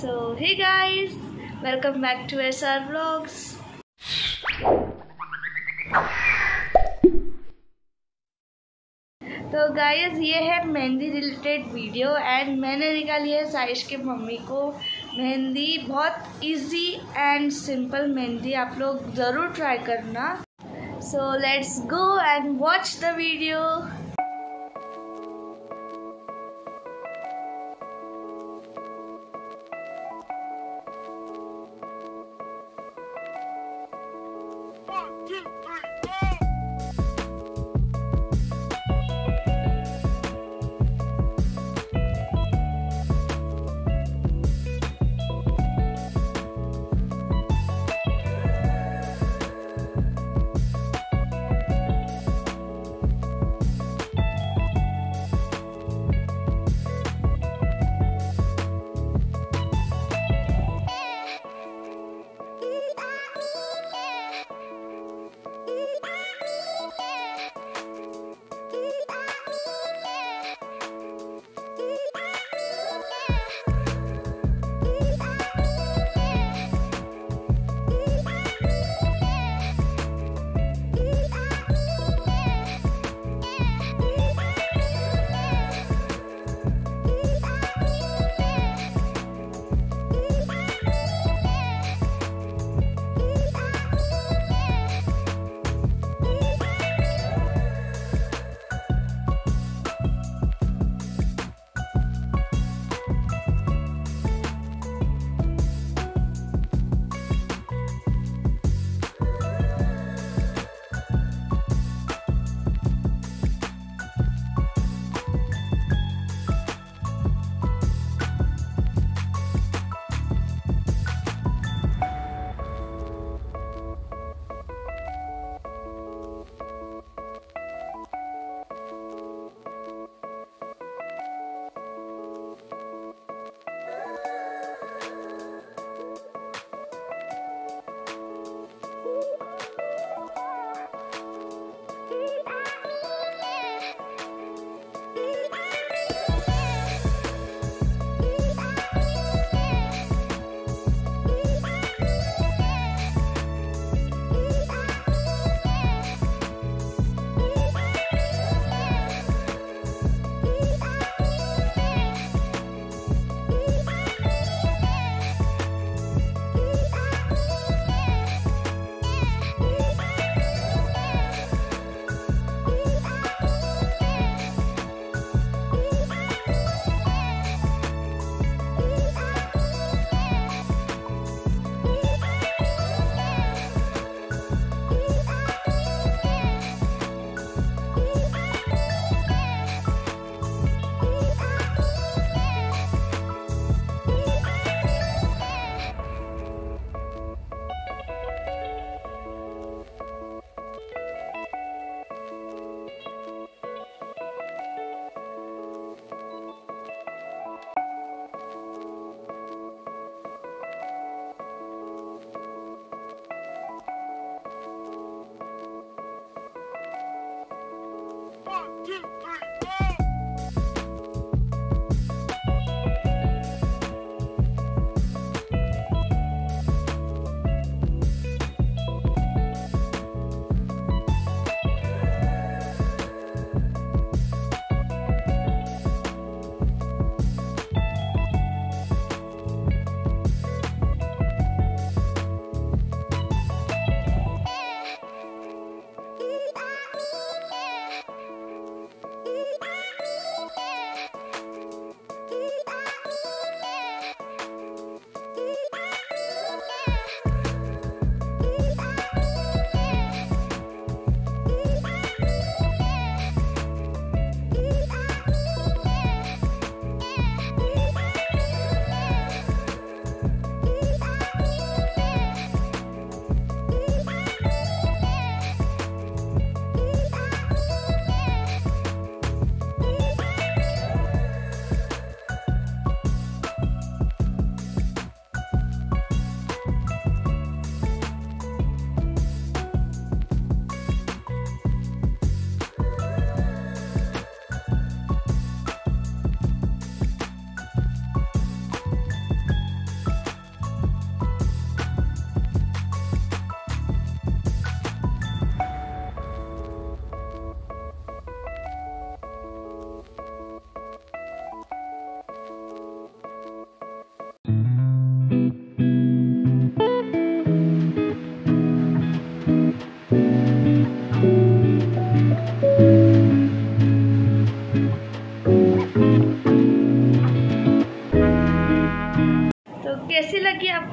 So, hey guys, welcome back to SR Vlogs. तो guys ये है मेहंदी रिलेटेड वीडियो एंड मैंने निकाली है साइश के मम्मी को। मेहंदी बहुत इजी एंड सिंपल मेहंदी आप लोग ज़रूर ट्राई करना। So let's go and watch the video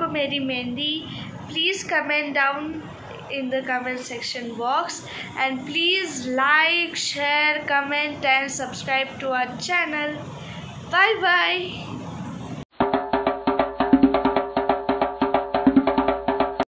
मेरी mehndi please comment down in the comment section box and please like share comment and subscribe to our channel bye bye